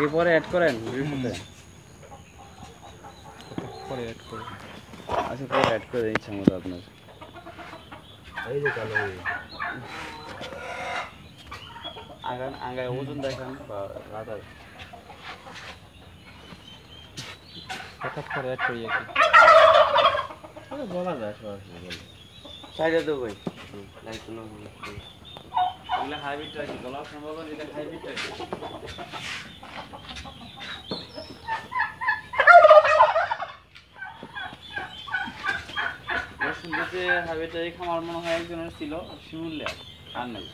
কি পরে অ্যাড করেন? পরে অ্যাড করি। আচ্ছা পরে অ্যাড করে ইচ্ছা মতো আপনার। এই যে কালো আগান আগায় ওজন দেখান বা করে অ্যাড করি আর কি। আরে বলা যায় সরাসরি বলে। সাইডে তো কই লাইটগুলো হাইব্রিড রাখি গোলাপ সম্ভব এটা হাইব্রিড হাইব্রিডটা এই খামার মনে হয় একজনের ছিল শিমুল্লা আর নাই।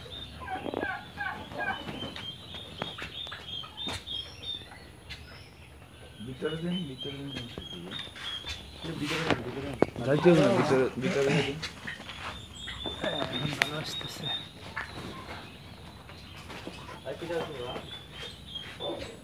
ভিতরে দিন ভিতরে দিন ভালো আসতেছে করে দিন। এই জন্য বললাম বললাম এটা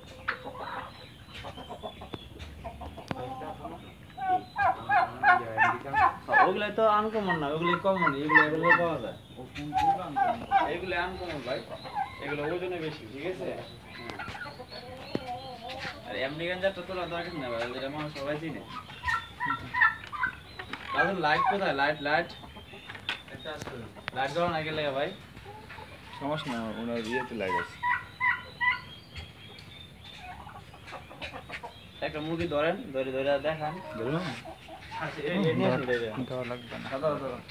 ওগুলাই তো আনকমন না ওগুলি কমন এগুলো এগুলো পাওয়া যায়। এগুলো আনকমন ভাই এগুলো ওজনে বেশি ঠিক আছে। আর এমনি গাঞ্জাটা তোলা দরকার না ভাই যেটা মানুষ সবাই চিনে। দাদু লাইট কোথায়? লাইট লাইট লাইট দেওয়া না গেলে ভাই। সমস্যা না ওনার ইয়েতে লাগাইছে একটা মুরগি ধরেন ধরে ধরে দেখান। ধরলাম আচ্ছা, এই- এই নিয়ে আসুন, এই যে। দেওয়া